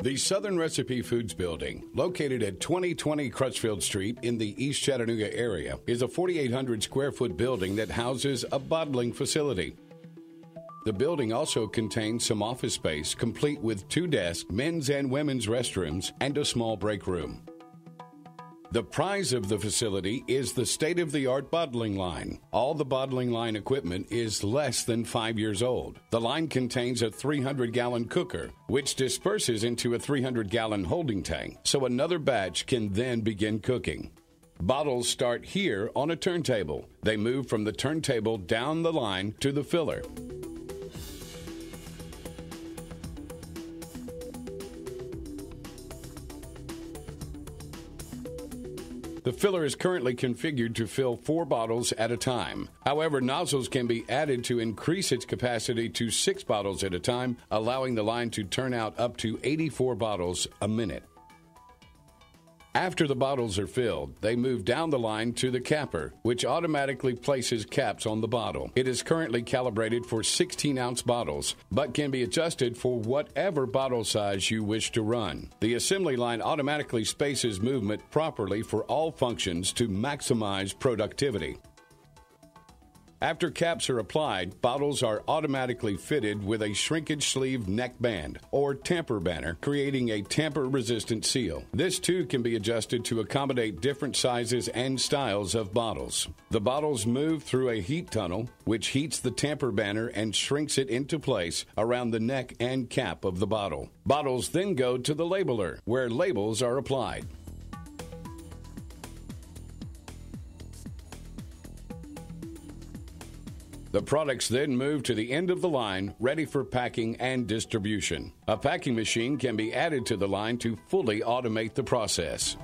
The Southern Recipe Foods Building, located at 2020 Crutchfield Street in the East Chattanooga area, is a 4,800 square foot building that houses a bottling facility. The building also contains some office space, complete with two desks, men's and women's restrooms, and a small break room. The prize of the facility is the state of the art bottling line. All the bottling line equipment is less than five years old. The line contains a 300 gallon cooker, which disperses into a 300 gallon holding tank, so another batch can then begin cooking. Bottles start here on a turntable. They move from the turntable down the line to the filler. The filler is currently configured to fill four bottles at a time. However, nozzles can be added to increase its capacity to six bottles at a time, allowing the line to turn out up to 84 bottles a minute. After the bottles are filled, they move down the line to the capper, which automatically places caps on the bottle. It is currently calibrated for 16 ounce bottles, but can be adjusted for whatever bottle size you wish to run. The assembly line automatically spaces movement properly for all functions to maximize productivity. After caps are applied, bottles are automatically fitted with a shrinkage sleeve neck band or tamper banner, creating a tamper resistant seal. This too can be adjusted to accommodate different sizes and styles of bottles. The bottles move through a heat tunnel, which heats the tamper banner and shrinks it into place around the neck and cap of the bottle. Bottles then go to the labeler, where labels are applied. The products then move to the end of the line, ready for packing and distribution. A packing machine can be added to the line to fully automate the process.